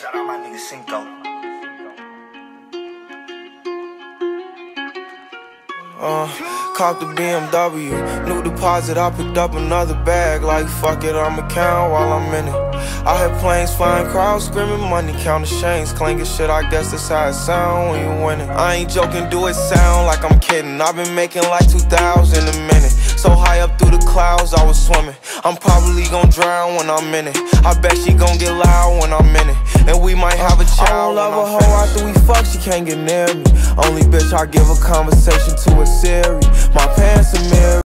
Shout out my nigga Cinco. Uh, caught the BMW, new deposit, I picked up another bag. Like, fuck it, I'ma count while I'm in it. I hear planes flying, crowds screaming, money counting chains, clanking shit. I guess that's how it sound when you winning. I ain't joking, do it sound like I'm kidding. I've been making like 2,000 a minute. So high up through the clouds, I was swimming. I'm probably gonna drown when I'm in it. I bet she gonna get loud when I'm in it. Might have a child. I don't love a hoe after we fuck, she can't get near me. Only bitch I give a conversation to a Siri.